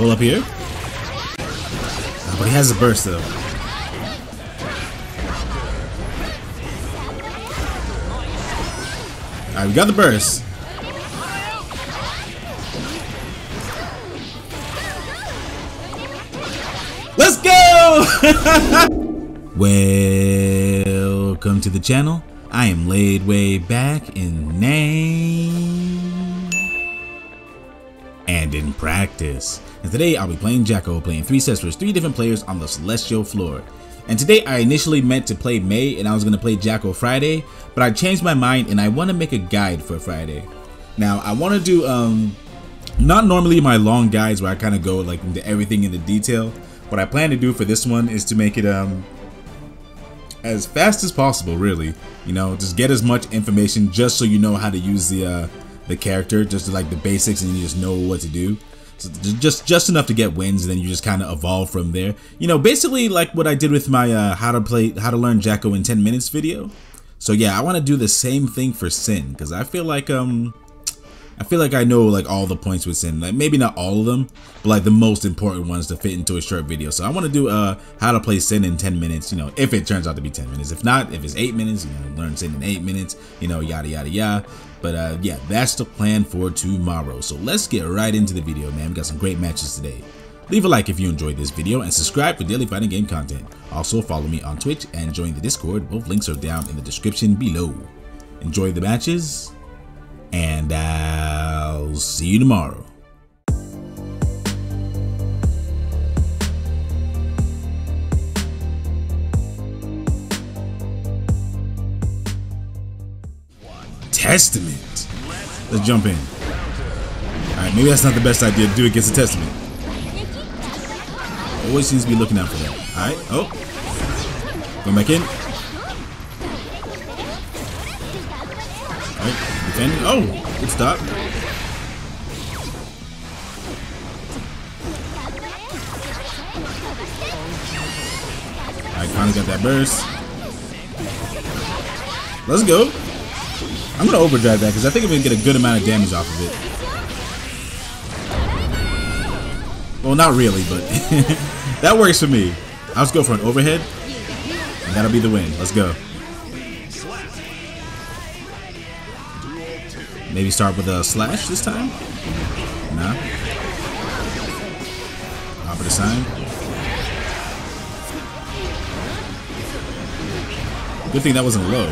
Pull up here. Oh, but he has a burst though. Alright, we got the burst. Let's go! Welcome to the channel. I am Ladewaybac in name and in practice. And today I'll be playing Jack-O, playing three sets versus three different players on the Celestial floor. And today I initially meant to play May and I was going to play Jack-O Friday, but I changed my mind and I want to make a guide for Friday. Now I want to do um not normally my long guides where I kind of go like into everything in the detail. What I plan to do for this one is to make it um as fast as possible really you know just get as much information just so you know how to use the uh the character just like the basics and you just know what to do just just enough to get wins and then you just kind of evolve from there. You know basically like what i did with my uh how to play how to learn Jack-O in 10 minutes video. So yeah i want to do the same thing for Sin because i feel like um I feel like I know like all the points with Sin, like maybe not all of them, but like the most important ones to fit into a short video. So I want to do uh how to play Sin in 10 minutes, you know, if it turns out to be 10 minutes. If not, if it's 8 minutes, you know, learn Sin in 8 minutes, you know, yada yada yada. But uh yeah, that's the plan for tomorrow. So let's get right into the video, man. We got some great matches today. Leave a like if you enjoyed this video and subscribe for daily fighting game content. Also follow me on Twitch and join the Discord. Both links are down in the description below. Enjoy the matches and I'll see you tomorrow. Testament. Let's jump in. Alright, maybe that's not the best idea to do against a Testament. Always seems to be looking out for that. Alright, oh. Going back in. Alright, defending. Oh, good stop. Alright, finally got that burst. Let's go. I'm gonna overdrive that because I think I'm gonna get a good amount of damage off of it. Well, not really, but that works for me. I'll just go for an overhead. And that'll be the win. Let's go. Maybe start with a slash this time? Nah. Opposite sign. Good thing that wasn't low.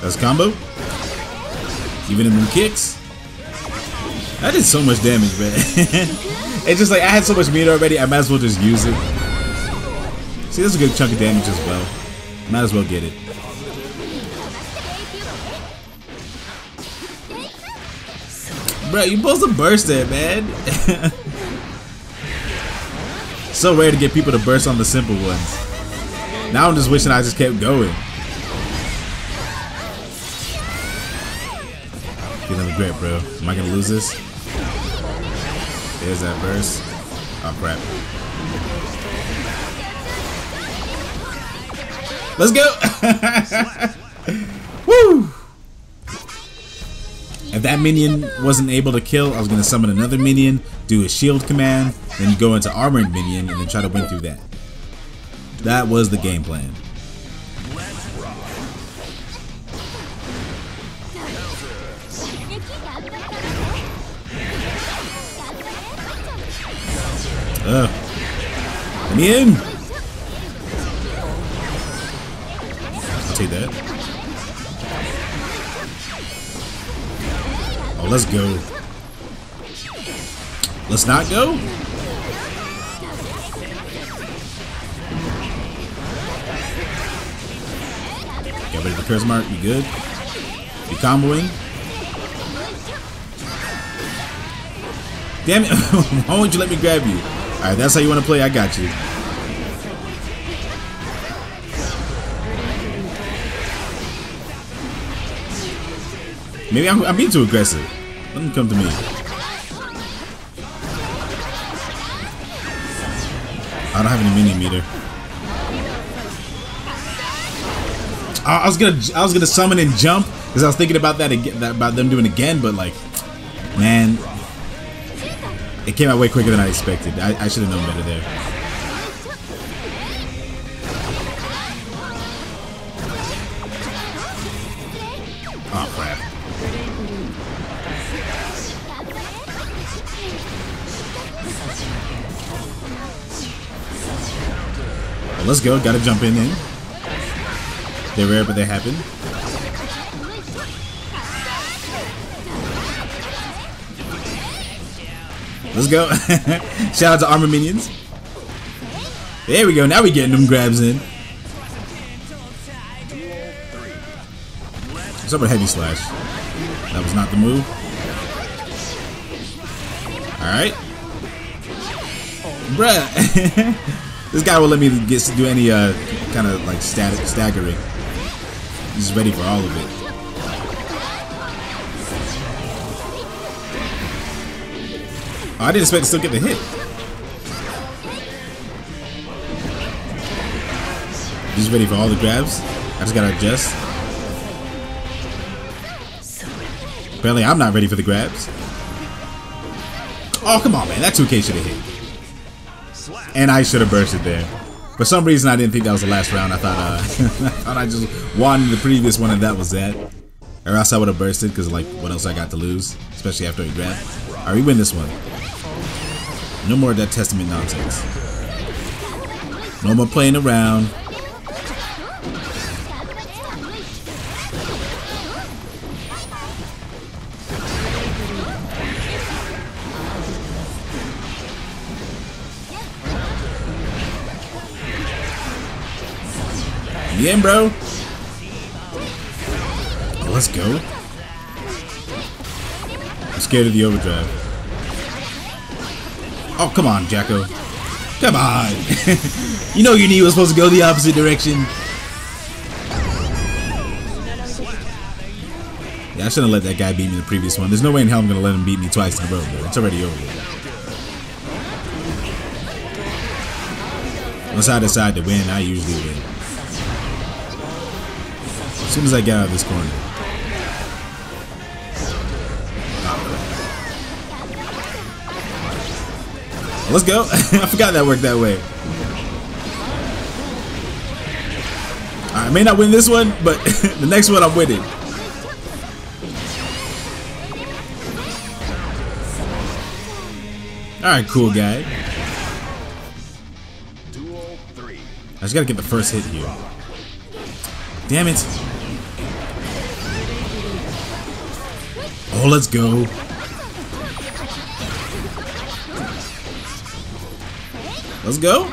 That's combo. Even in the kicks. That did so much damage, man. it's just like I had so much meter already, I might as well just use it. See, that's a good chunk of damage as well. Might as well get it. Bro, you supposed to burst there, man. so rare to get people to burst on the simple ones. Now I'm just wishing I just kept going. Get another grip, bro. Am I gonna lose this? There's that burst. Oh crap. Let's go! Woo! If that minion wasn't able to kill, I was gonna summon another minion, do a shield command, then go into armored minion, and then try to win through that. That was the game plan. Ugh. Let me in! Let's go. Let's not go? Of the curse mark, you good? You comboing? Damn it, why won't you let me grab you? Alright, that's how you want to play, I got you. Maybe I'm, I'm being too aggressive. Them come to me. I don't have any mini meter. I was gonna I was gonna summon and jump, Because I was thinking about that again, about them doing again, but like, man, it came out way quicker than I expected. I, I should have known better there. Let's go. Gotta jump in then. They're rare, but they happen. Let's go. Shout out to Armor Minions. There we go. Now we're getting them grabs in. What's up with Heavy Slash? That was not the move. Alright. Bruh. this guy will let me get do any uh, kind of like static staggering. He's ready for all of it. Oh, I didn't expect to still get the hit. He's ready for all the grabs. I just gotta adjust. Apparently I'm not ready for the grabs. Oh, come on, man. That 2K should have hit. And I should have bursted there. For some reason, I didn't think that was the last round. I thought, uh, I thought I just won the previous one and that was that. Or else I would have bursted because, like, what else I got to lose? Especially after a grab. Alright, we win this one. No more of that Testament nonsense. No more playing around. Yeah, bro. Let's go. I'm scared of the overdrive. Oh, come on, Jack-O. Come on. you know your knee was supposed to go the opposite direction. Yeah, I shouldn't have let that guy beat me in the previous one. There's no way in hell I'm going to let him beat me twice in a row, but it's already over. Once I decide to win, I usually win. As soon as I get out of this corner. Let's go. I forgot that worked that way. I may not win this one, but the next one I'm winning. Alright, cool guy. I just gotta get the first hit here. Damn it. Let's go. Let's go.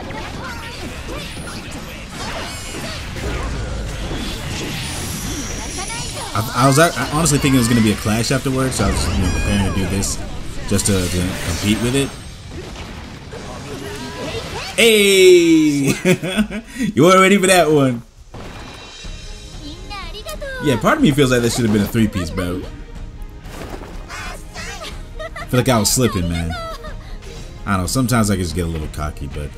I, I was I honestly thinking it was going to be a clash afterwards, so I was you know, preparing to do this just to, to compete with it. Hey! you weren't ready for that one. Yeah, part of me feels like this should have been a three-piece, bro. Feel like I was slipping, man. I don't know. Sometimes I just get a little cocky, but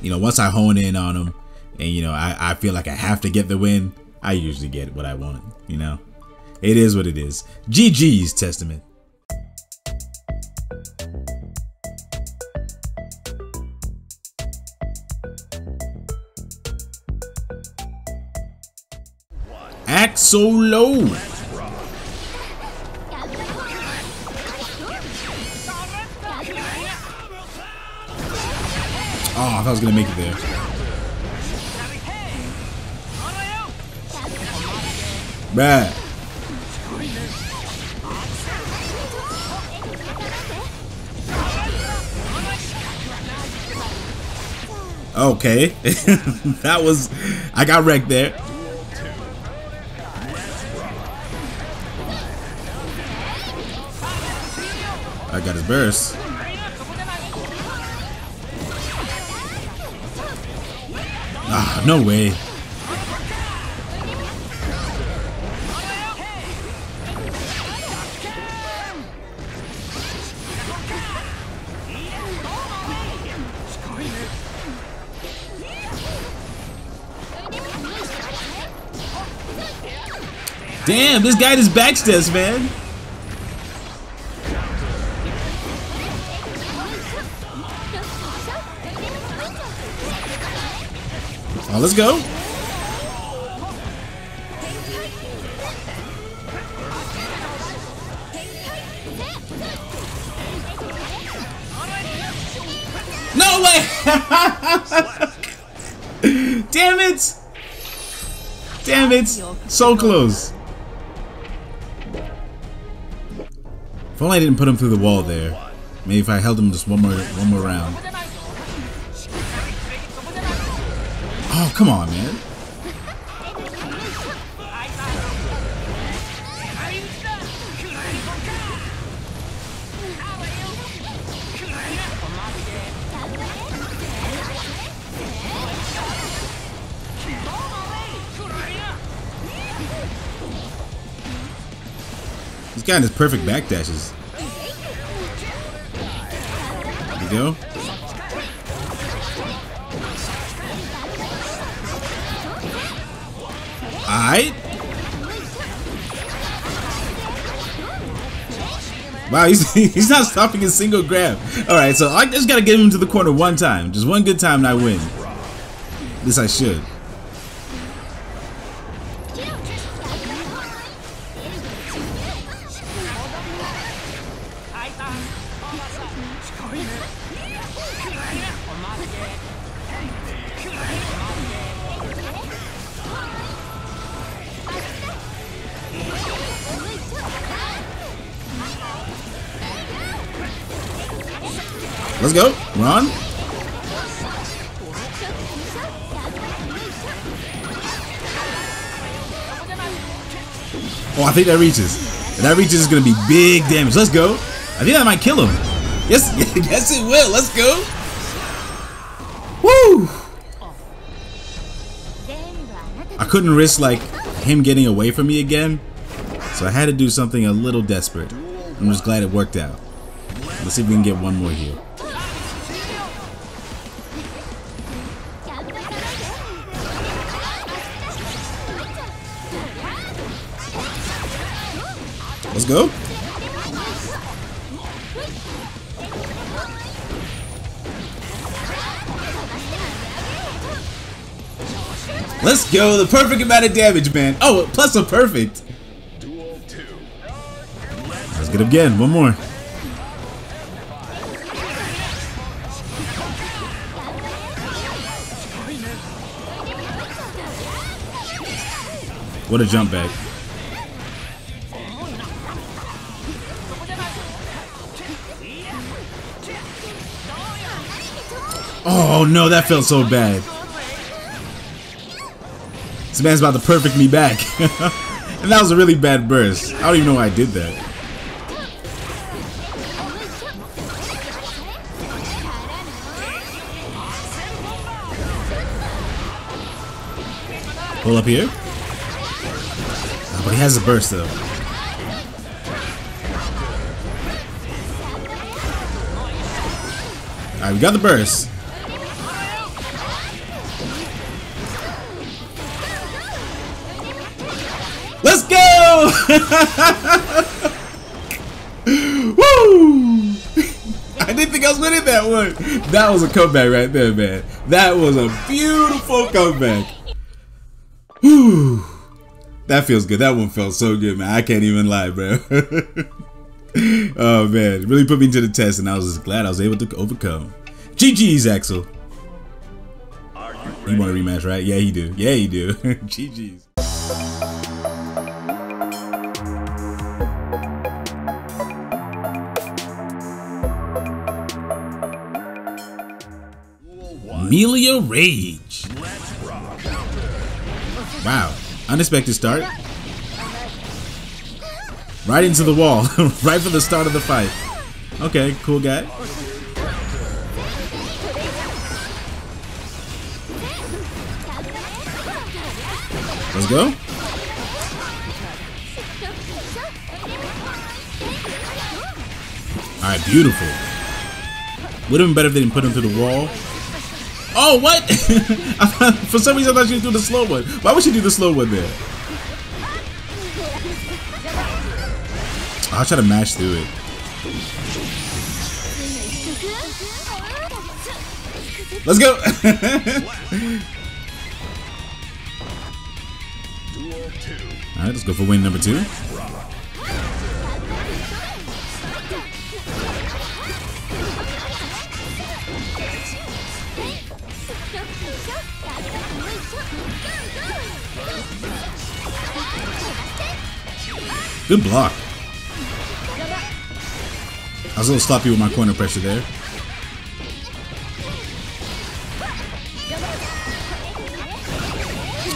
you know, once I hone in on them, and you know, I, I feel like I have to get the win, I usually get what I want. You know, it is what it is. GG's Testament. Axl I was gonna make it there. Bad. Okay. that was I got wrecked there. I got his burst. Ah, no way. Damn, this guy just backsteps, man. Let's go. No way! Damn it! Damn it! So close. If only I didn't put him through the wall there. Maybe if I held him just one more one more round. Oh, come on, man. He's got his perfect backdashes. There we go. Wow, he's, he's not stopping a single grab. Alright, so I just gotta get him to the corner one time. Just one good time and I win. This I should. Let's go. Run. Oh, I think that reaches. That reaches is gonna be big damage. Let's go. I think that might kill him. Yes, yes it will. Let's go. Woo! I couldn't risk like him getting away from me again, so I had to do something a little desperate. I'm just glad it worked out. Let's see if we can get one more here. Go. Let's go. The perfect amount of damage, man. Oh, plus a perfect. Let's get him again. One more. What a jump back. Oh no, that felt so bad. This man's about to perfect me back. and that was a really bad burst. I don't even know why I did that. Pull up here. Oh, but he has a burst though. Alright, we got the burst. Woo! I didn't think I was winning that one. That was a comeback right there, man. That was a beautiful comeback. Whew. That feels good. That one felt so good, man. I can't even lie, bro. oh man, really put me to the test, and I was just glad I was able to overcome. GG's, Axl. You want a rematch, right? Yeah, he do. Yeah, he do. GG's. Millia Rage. Wow, unexpected start. Right into the wall, right from the start of the fight. Okay, cool guy. Let's go. Alright, beautiful. Would have been better if they didn't put him through the wall. Oh, what? For some reason, I thought was doing the slow one. Why would she do the slow one there? I'll try to mash through it. Let's go! Alright, let's go for win number two. Good block. I was a little sloppy with my corner pressure there.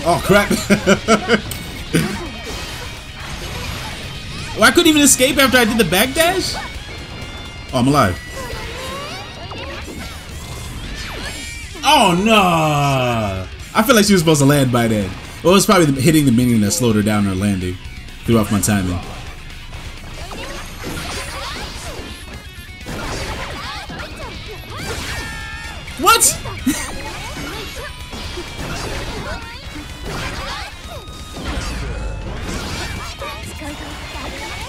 Oh crap! well, I couldn't even escape after I did the backdash? Oh, I'm alive. Oh no! I feel like she was supposed to land by then. Well, it was probably hitting the minion that slowed her down her landing. Threw off my timing. What?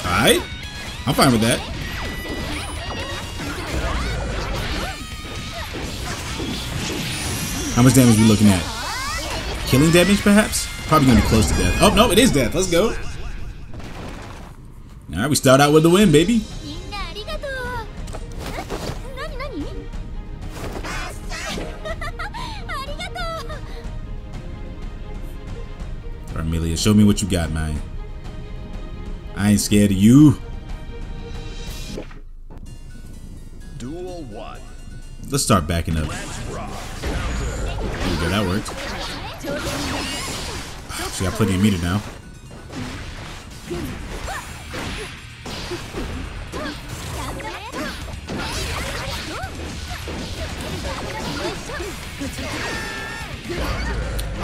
Alright. I'm fine with that. How much damage we looking at? Killing damage, perhaps? Probably gonna be close to death. Oh, no, it is death. Let's go. Alright, we start out with the win, baby. Millia, show me what you got, man. I ain't scared of you. Duel one. Let's start backing up. There we go, that worked. She got plenty of meter now.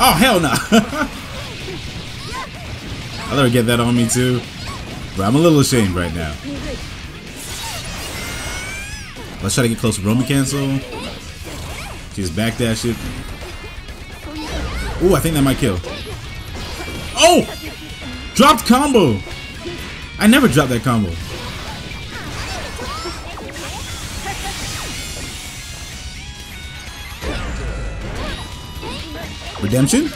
Oh, hell no. I let her get that on me too. But I'm a little ashamed right now. Let's try to get close to Roman cancel. She's backdash it. Ooh, I think that might kill. Oh! Dropped combo! I never dropped that combo. Redemption?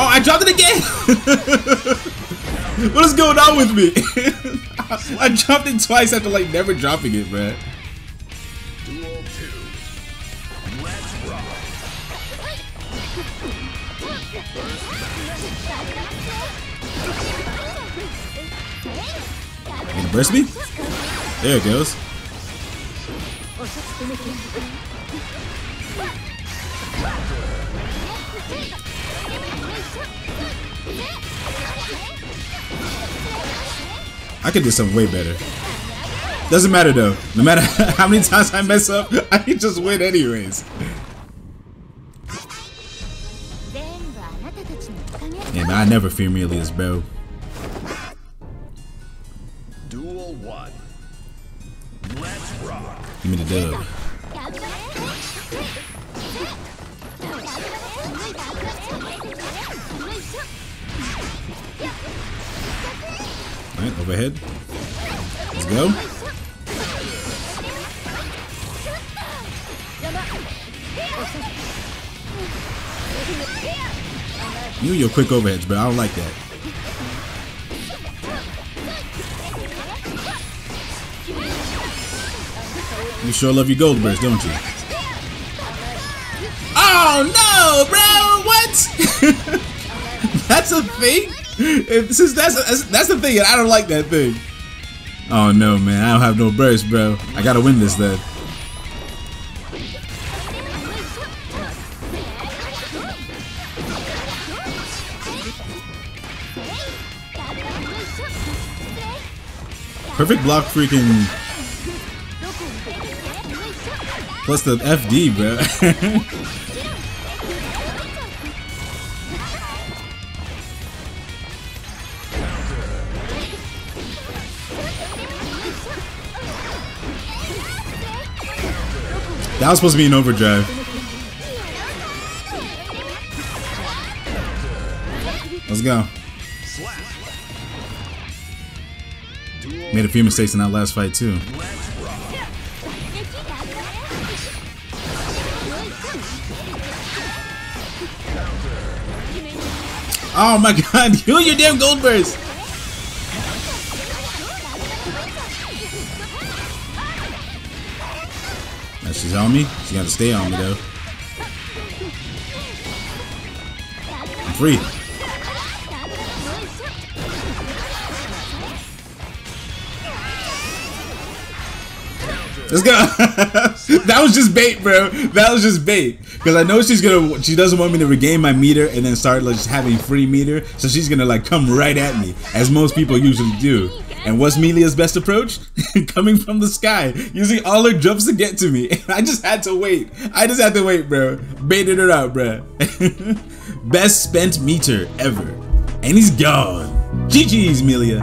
Oh, I dropped it again! what is going on with me? I dropped it twice after like never dropping it, man. Burst me? There it goes. I could do something way better. Doesn't matter though. No matter how many times I mess up, I can just win anyways. And I never fear Millias, bro. Give me the dub. Alright, overhead. Let's go. And your quick overheads, but I don't like that. You sure love your gold burst, don't you? Oh no, bro! What? that's a thing? Is that's a, that's the thing, and I don't like that thing. Oh no, man! I don't have no burst, bro. I gotta win this then. Perfect block freaking Plus the FD, bro. that was supposed to be an overdrive. Let's go. Made a few mistakes in that last fight too. Oh my god, you your damn gold burst! Now she's on me. She got to stay on me though. I'm free. Let's go. that was just bait, bro. That was just bait. Because I know she's gonna, she doesn't want me to regain my meter and then start like just having free meter. So she's gonna like come right at me, as most people usually do. And what's Millia's best approach? Coming from the sky, using all her jumps to get to me. I just had to wait. I just had to wait, bro. Baited her out, bro. best spent meter ever. And he's gone. GG's, Millia.